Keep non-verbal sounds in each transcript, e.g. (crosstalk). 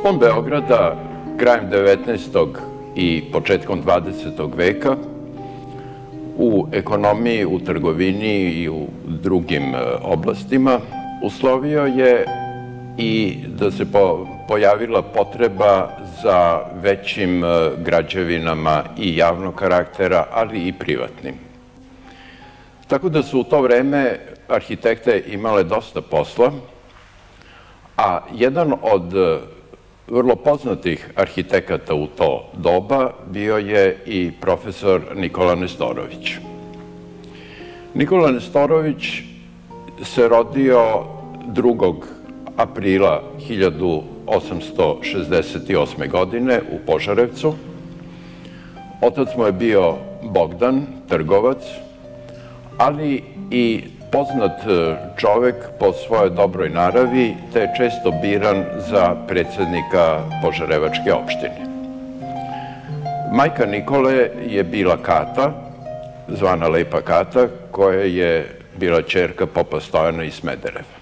Uspon Beograda krajem 19. i početkom 20. veka u ekonomiji, u trgovini i u drugim e, oblastima uslovio je i da se po, pojavila potreba za većim e, građevinama i javnog karaktera, ali i privatnim. Tako da su u to vreme arhitekte imale dosta posla, a jedan od vrlo poznatih arhitekata u to doba bio je i profesor Nikola Nestorović. Nikola Nestorović se rodio 2. aprila 1868. godine u Požarevcu. Otac mu je bio Bogdan, trgovac, ali i poznat e, čovek po svojoj dobroj naravi, te je često biran za predsednika Požarevačke opštine. Majka Nikole je bila Kata, zvana Lepa Kata, koja je bila čerka Popa Stojana iz Smedereva.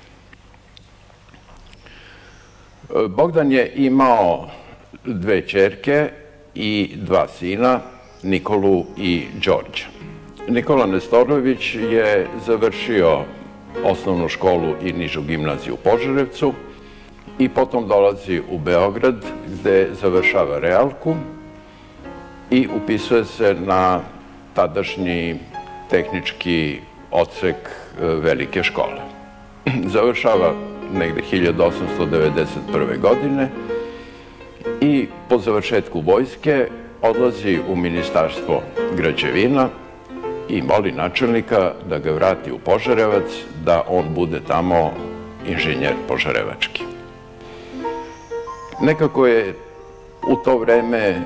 Bogdan je imao dve čerke i dva sina, Nikolu i Đorđa. Nikola Nestorović je završio osnovnu školu i nižu gimnaziju u Požarevcu i potom dolazi u Beograd gde završava realku i upisuje se na tadašnji tehnički odsek e, velike škole. (clears throat) Završava negde 1891. godine i po završetku vojske odlazi u ministarstvo građevina i moli načelnika da ga vrati u Požarevac, da on bude tamo inženjer požarevački. Nekako je u to vreme e,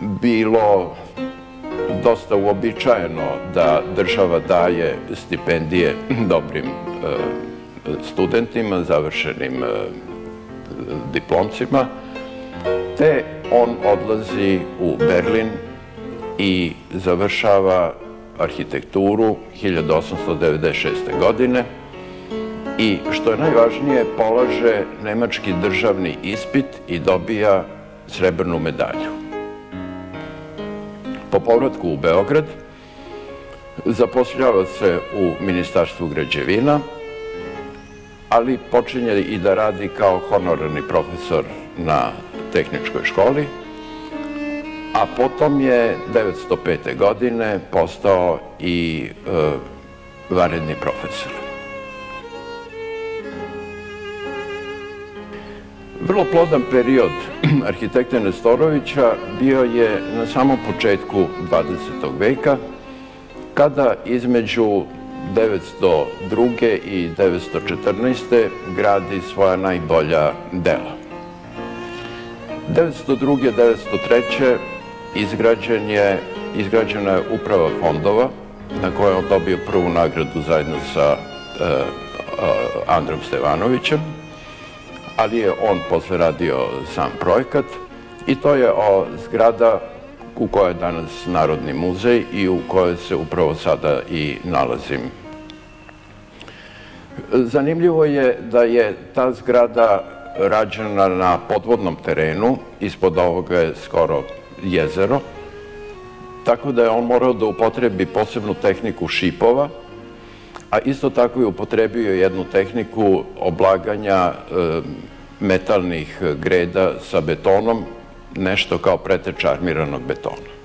bilo dosta uobičajeno da država daje stipendije dobrim e, studentima, završenim e, diplomcima, te on odlazi u Berlin i završava arhitekturu 1896. godine i, što je najvažnije, polaže nemački državni ispit i dobija srebrnu medalju. Po povratku u Beograd zaposljava se u Ministarstvu građevina, ali počinje i da radi kao honorarni profesor na tehničkoj školi, a potom je 905. godine postao i e, varedni profesor. Vrlo plodan period (clears throat) arhitekta Nestorovića bio je na samom početku 20. veka, kada između 902. i 914. gradi svoja najbolja dela. 902. 903 izgrađen je, izgrađena je uprava fondova na kojoj je on dobio prvu nagradu zajedno sa e, Androm Stevanovićem, ali je on posle radio sam projekat i to je o zgrada u kojoj je danas Narodni muzej i u kojoj se upravo sada i nalazim. Zanimljivo je da je ta zgrada rađena na podvodnom terenu, ispod ovoga je skoro jezero, tako da je on morao da upotrebi posebnu tehniku šipova, a isto tako je upotrebio jednu tehniku oblaganja e, metalnih greda sa betonom, nešto kao preteča armiranog betona.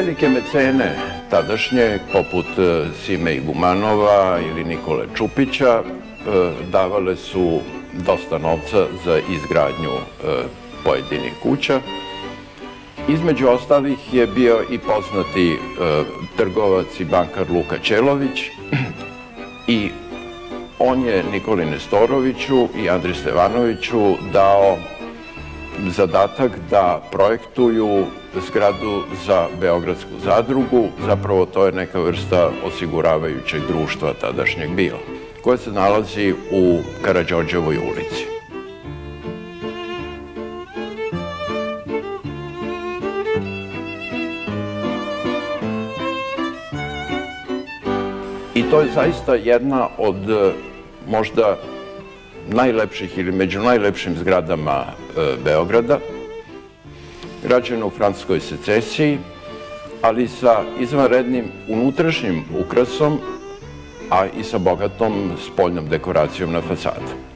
Velike mecene tadašnje, poput e, Sime Igumanova ili Nikole Čupića, e, davale su dosta novca za izgradnju e, pojedinih kuća, Između ostalih je bio i poznati trgovac i bankar Luka Ćelović i on je Nikoli Nestoroviću i Andri Stevanoviću dao zadatak da projektuju zgradu za Beogradsku zadrugu, zapravo to je neka vrsta osiguravajućeg društva tadašnjeg bila, koje se nalazi u Karadžođevoj ulici. I to je zaista jedna od možda najlepših ili među najlepšim zgradama e, Beograda, građena u francuskoj secesiji, ali sa izvanrednim unutrašnjim ukrasom, a i sa bogatom spoljnom dekoracijom na fasadu.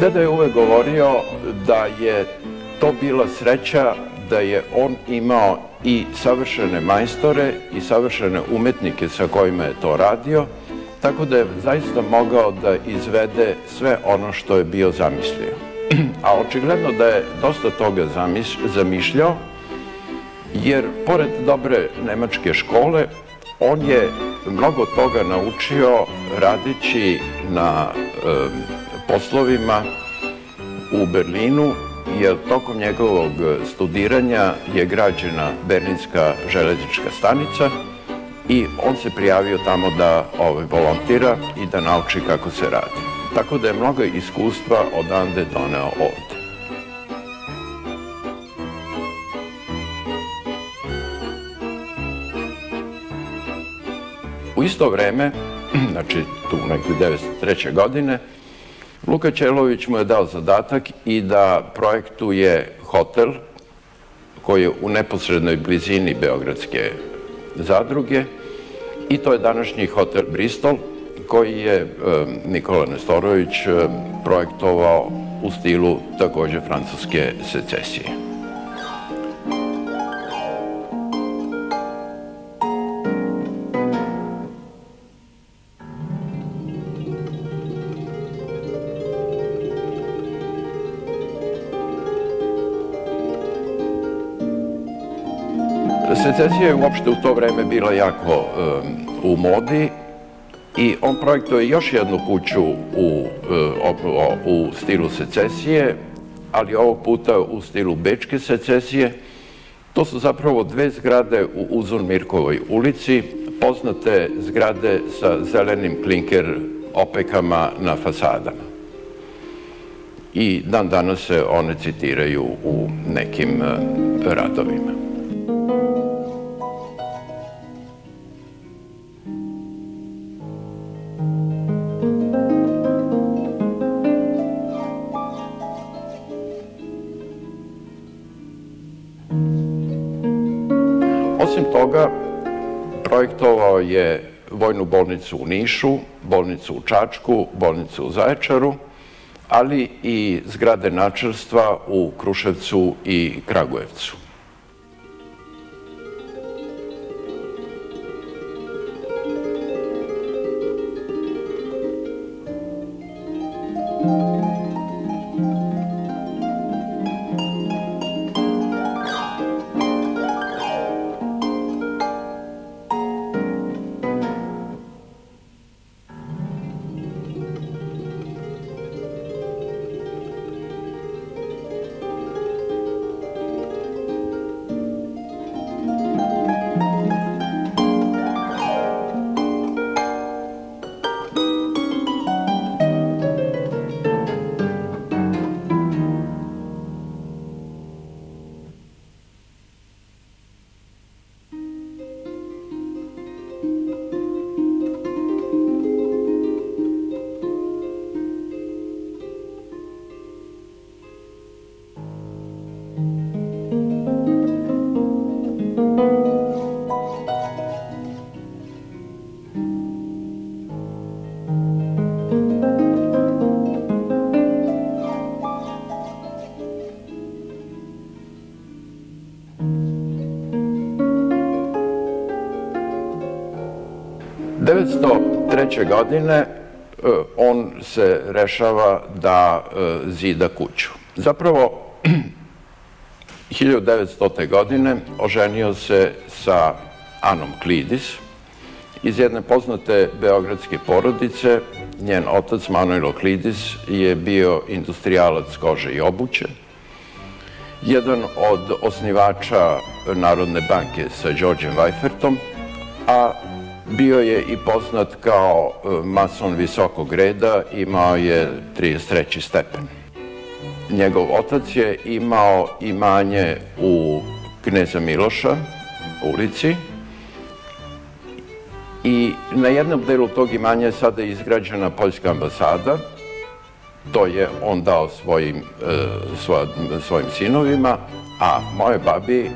Deda je uvek govorio da je to bila sreća da je on imao i savršene majstore i savršene umetnike sa kojima je to radio, tako da je zaista mogao da izvede sve ono što je bio zamislio. (clears throat) A očigledno da je dosta toga zamišljao, jer pored dobre nemačke škole, on je mnogo toga naučio radeći na poslovima u Berlinu, jer tokom njegovog studiranja je građena Berlinska železnička stanica i on se prijavio tamo da ovaj, volontira i da nauči kako se radi. Tako da je mnogo iskustva odande doneo ovde. U isto vreme, (clears throat) znači tu nekde 1903. godine, Luka Ćelović mu je dao zadatak i da projektuje hotel koji je u neposrednoj blizini Beogradske zadruge i to je današnji hotel Bristol koji je e, Nikola Nestorović e, projektovao u stilu takođe francuske secesije. Secesija je uopšte u to vreme bila jako u modi i on projektuje još jednu kuću u, u stilu secesije, ali ovog puta u stilu bečke secesije. To su zapravo dve zgrade u Uzun Mirkovoj ulici, poznate zgrade sa zelenim klinker opekama na fasadama. I dan danas se one citiraju u nekim radovima. je vojnu bolnicu u Nišu, bolnicu u Čačku, bolnicu u Zaječaru, ali i zgrade načrstva u Kruševcu i Kragujevcu. 1903. godine e, on se rešava da e, zida kuću. Zapravo, (clears throat) 1900. godine oženio se sa Anom Klidis iz jedne poznate beogradske porodice. Njen otac Manuel Klidis je bio industrijalac kože i obuće, jedan od osnivača Narodne banke sa Đorđem Vajfertom, a bio je i poznat kao e, mason visokog reda, imao je 33. stepen. Njegov otac je imao imanje u Kneza Miloša ulici i na jednom delu tog imanja je sada izgrađena Poljska ambasada, to je on dao svojim, e, svojim sinovima, a moje babi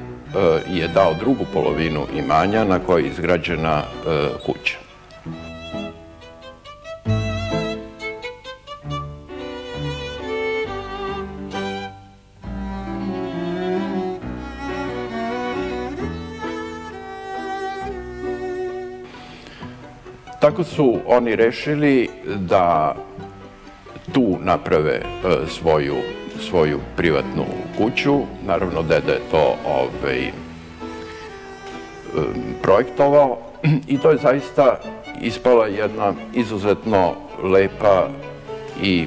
je dao drugu polovinu imanja na kojoj je izgrađena e, kuća. Tako su oni rešili da tu naprave e, svoju, svoju privatnu kuću. Naravno, deda je to ovaj, projektovao i to je zaista ispala jedna izuzetno lepa i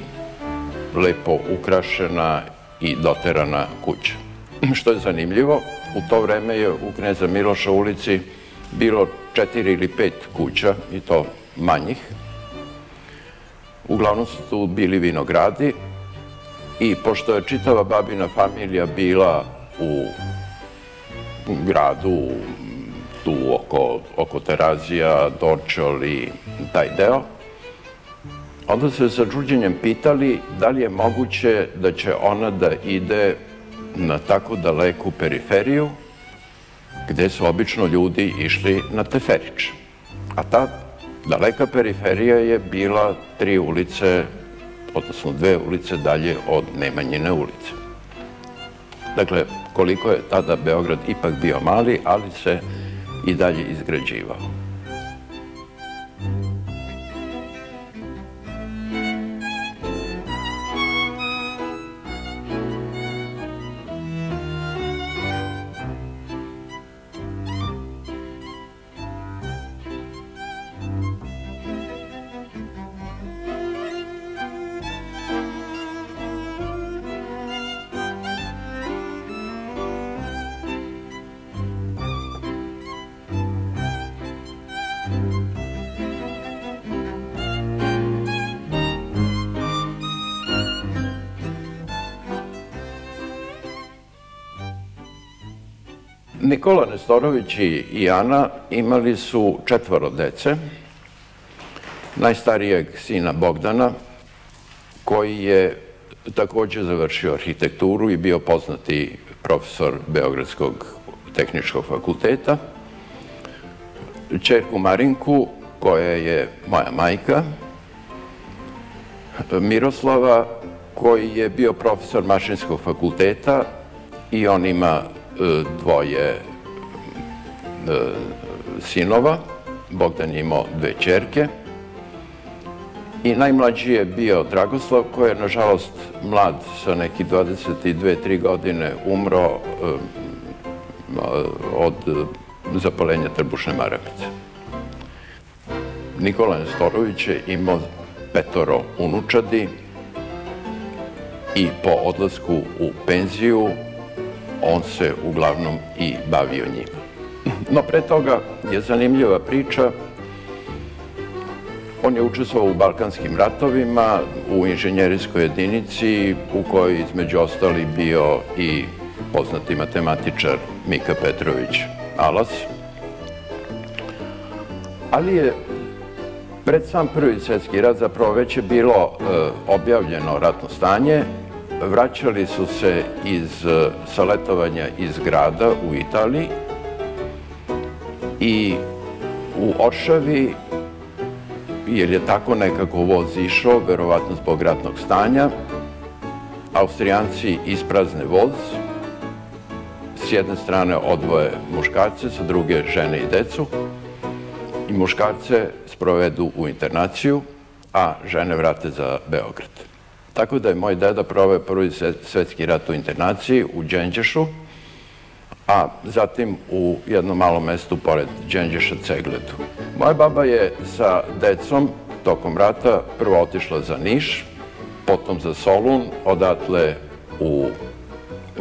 lepo ukrašena i doterana kuća. Što je zanimljivo, u to vreme je u Kneza Miloša ulici bilo četiri ili pet kuća, i to manjih, Uglavnom su tu bili vinogradi i pošto je čitava babina familija bila u gradu, tu oko, oko Terazija, Dorčol i taj deo, onda se sa čuđenjem pitali da li je moguće da će ona da ide na tako daleku periferiju, gde su obično ljudi išli na Teferić. A ta Daleka periferija je bila tri ulice, odnosno dve ulice dalje od Nemanjine ulice. Dakle, koliko je tada Beograd ipak bio mali, ali se i dalje izgrađivao. Nikola Nestorović i Ana imali su četvoro dece, najstarijeg sina Bogdana, koji je takođe završio arhitekturu i bio poznati profesor Beogradskog tehničkog fakulteta, čerku Marinku, koja je moja majka, Miroslava, koji je bio profesor mašinskog fakulteta i on ima dvoje e, sinova, Bogdan je imao dve čerke i najmlađi je bio Dragoslav koji je nažalost mlad sa neki 22-3 godine umro e, od zapalenja trbušne maramice. Nikola Nestorović je imao petoro unučadi i po odlasku u penziju on se uglavnom i bavio njima. No pre toga je zanimljiva priča. On je učestvovao u Balkanskim ratovima, u inženjerijskoj jedinici, u kojoj između ostali bio i poznati matematičar Mika Petrović Alas. Ali je pred sam prvi svetski rat zapravo već je bilo e, objavljeno ratno stanje vraćali su se iz e, saletovanja iz grada u Italiji i u Oršavi, jer je tako nekako voz išao, verovatno zbog ratnog stanja, Austrijanci isprazne voz, s jedne strane odvoje muškarce, sa druge žene i decu, i muškarce sprovedu u internaciju, a žene vrate za Beograd. Tako da je moj deda proveo prvi svetski rat u internaciji u Đenđešu, a zatim u jednom malom mestu pored Đenđeša Cegledu. Moja baba je sa decom tokom rata prvo otišla za Niš, potom za Solun, odatle u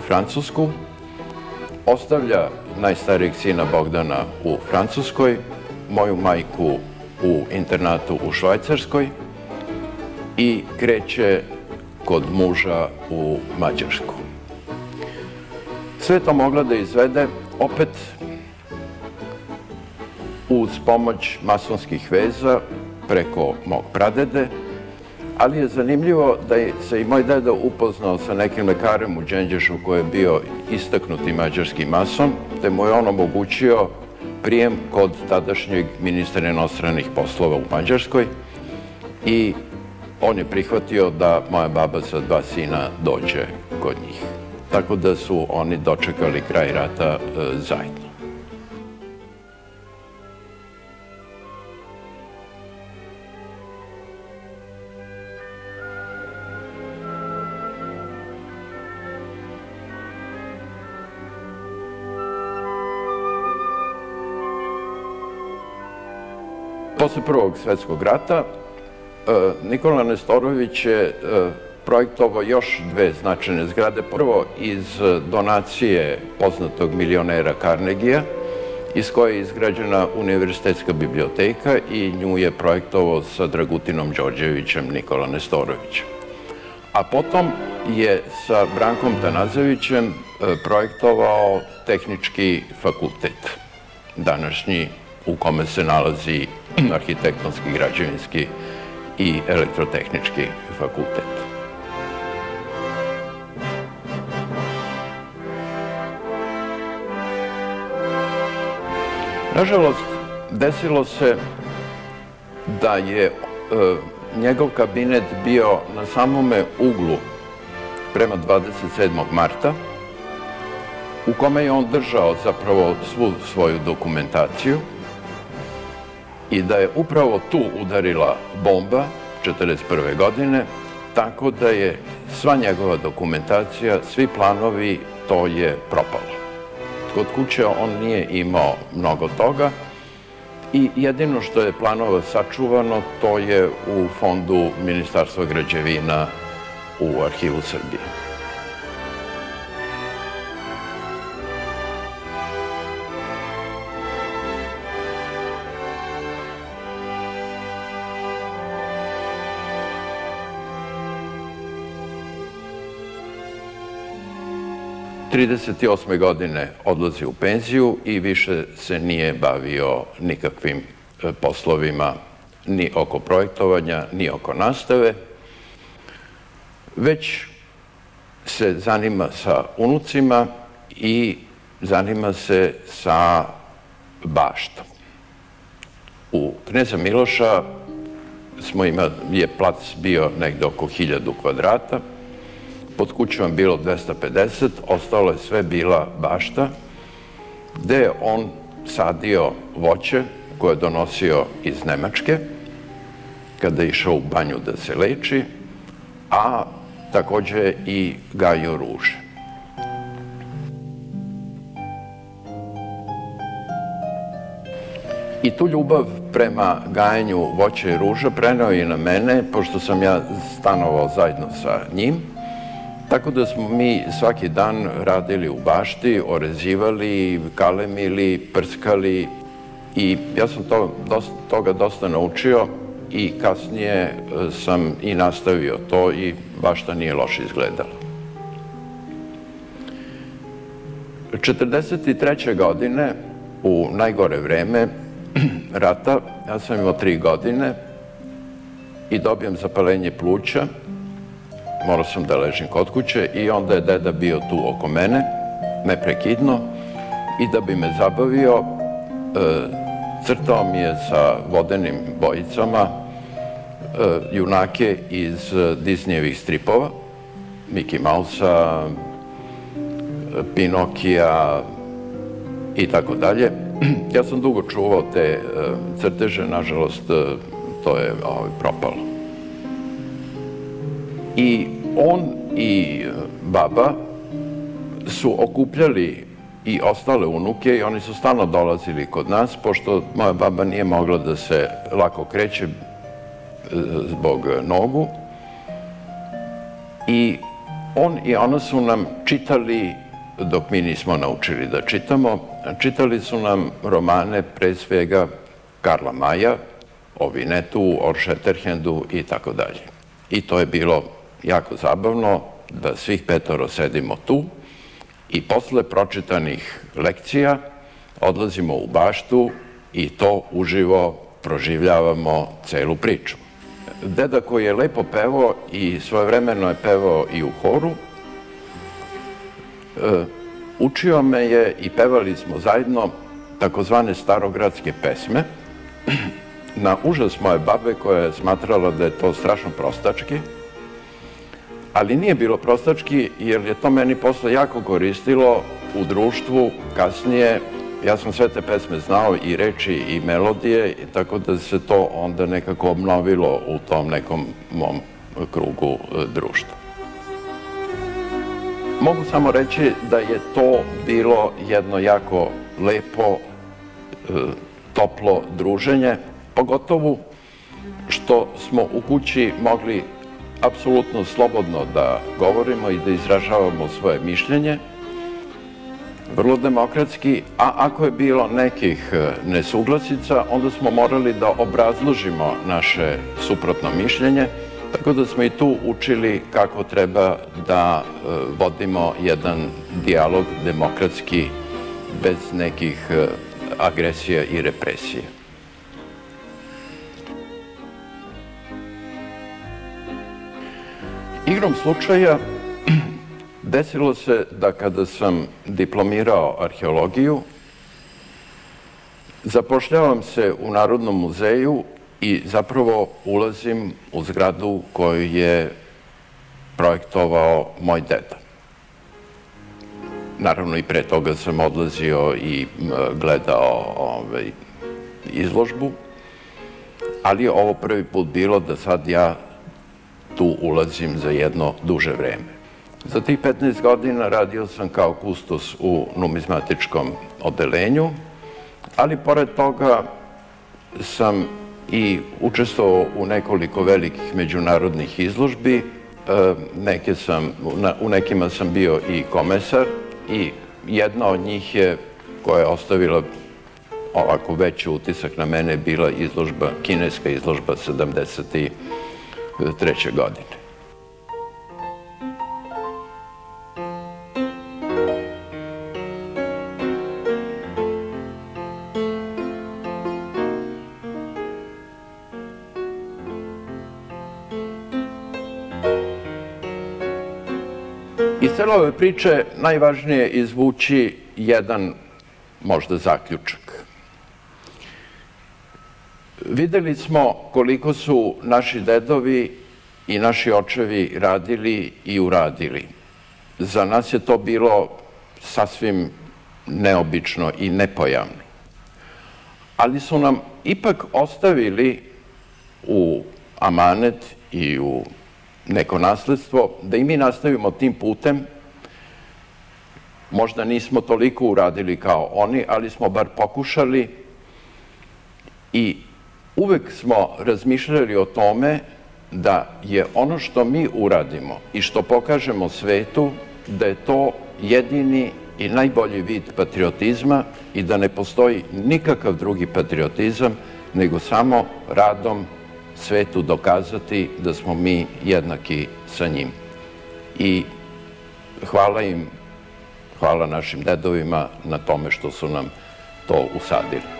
Francusku, ostavlja najstarijeg sina Bogdana u Francuskoj, moju majku u internatu u Švajcarskoj i kreće kod muža u Mađarsku. Sve to mogla da izvede opet uz pomoć masonskih veza preko mog pradede, ali je zanimljivo da se i moj deda upoznao sa nekim lekarem u Đenđešu koji je bio istaknuti mađarski mason, te mu je on omogućio prijem kod tadašnjeg ministra inostranih poslova u Mađarskoj i on je prihvatio da moja baba sa dva sina dođe kod njih. Tako da su oni dočekali kraj rata e, zajedno. Posle Prvog svetskog rata Nikola Nestorović je e, projektovao još dve značajne zgrade. Prvo iz donacije poznatog milionera Carnegija, iz koje je izgrađena univerzitetska biblioteka i nju je projektovao sa Dragutinom Đorđevićem Nikola Nestorović. A potom je sa Brankom Tanazevićem e, projektovao tehnički fakultet, današnji u kome se nalazi (clears throat) arhitektonski, građevinski i elektrotehnički fakultet. Nažalost, desilo se da je e, njegov kabinet bio na samome uglu prema 27. marta, u kome je on držao zapravo svu svoju dokumentaciju, i da je upravo tu udarila bomba 1941. godine, tako da je sva njegova dokumentacija, svi planovi, to je propalo. Kod kuće on nije imao mnogo toga i jedino što je planova sačuvano, to je u fondu Ministarstva građevina u Arhivu Srbije. 38. godine odlazi u penziju i više se nije bavio nikakvim e, poslovima ni oko projektovanja, ni oko nastave, već se zanima sa unucima i zanima se sa baštom. U Kneza Miloša smo ima, je plac bio negde oko hiljadu kvadrata, pod kućom bilo 250, ostalo je sve bila bašta, gde je on sadio voće koje je donosio iz Nemačke, kada je išao u banju da se leči, a takođe i gaju ruže. I tu ljubav prema gajanju voća i ruža preneo i na mene, pošto sam ja stanovao zajedno sa njim, Tako da smo mi svaki dan radili u bašti, orezivali, kalemili, prskali i ja sam to, dosta, toga dosta naučio i kasnije e, sam i nastavio to i bašta nije loše izgledala. 43. godine, u najgore vreme (clears throat) rata, ja sam imao tri godine i dobijem zapalenje pluća morao sam da ležim kod kuće i onda je deda bio tu oko mene, neprekidno, i da bi me zabavio, e, crtao mi je sa vodenim bojicama e, junake iz Disneyevih stripova, Mickey Mouse-a, Pinokija i tako dalje. ja sam dugo čuvao te crteže, nažalost, to je ovaj, propalo. I on i baba su okupljali i ostale unuke i oni su stalno dolazili kod nas, pošto moja baba nije mogla da se lako kreće e, zbog nogu. I on i ona su nam čitali, dok mi nismo naučili da čitamo, čitali su nam romane pre svega Karla Maja, o Vinetu, o Šeterhendu i tako dalje. I to je bilo jako zabavno da svih petoro sedimo tu i posle pročitanih lekcija odlazimo u baštu i to uživo proživljavamo celu priču. Deda koji je lepo pevao i svojevremeno je pevao i u horu, e, učio me je i pevali smo zajedno takozvane starogradske pesme (clears throat) na užas moje babe koja je smatrala da je to strašno prostački, ali nije bilo prostački jer je to meni posle jako koristilo u društvu kasnije. Ja sam sve te pesme znao i reči i melodije, tako da se to onda nekako obnovilo u tom nekom mom krugu e, društva. Mogu samo reći da je to bilo jedno jako lepo, e, toplo druženje, pogotovo što smo u kući mogli apsolutno slobodno da govorimo i da izražavamo svoje mišljenje, vrlo demokratski, a ako je bilo nekih e, nesuglasica, onda smo morali da obrazložimo naše suprotno mišljenje, tako da smo i tu učili kako treba da e, vodimo jedan dijalog demokratski bez nekih e, agresija i represije. Igrom slučaja (clears throat) desilo se da kada sam diplomirao arheologiju, zapošljavam se u Narodnom muzeju i zapravo ulazim u zgradu koju je projektovao moj deda. Naravno i pre toga sam odlazio i gledao ovaj, izložbu, ali je ovo prvi put bilo da sad ja tu ulazim za jedno duže vreme. Za tih 15 godina radio sam kao kustos u numizmatičkom odelenju, ali pored toga sam i učestvovao u nekoliko velikih međunarodnih izložbi. E, neke sam, u nekima sam bio i komesar i jedna od njih je, koja je ostavila ovako veći utisak na mene, bila izložba, kineska izložba 70 treće godine. Iz cele ove priče najvažnije je izvući jedan možda zaključak. Videli smo koliko su naši dedovi i naši očevi radili i uradili. Za nas je to bilo sasvim neobično i nepojavno. Ali su nam ipak ostavili u amanet i u neko nasledstvo da i mi nastavimo tim putem. Možda nismo toliko uradili kao oni, ali smo bar pokušali i uvek smo razmišljali o tome da je ono što mi uradimo i što pokažemo svetu, da je to jedini i najbolji vid patriotizma i da ne postoji nikakav drugi patriotizam, nego samo radom svetu dokazati da smo mi jednaki sa njim. I hvala im, hvala našim dedovima na tome što su nam to usadili.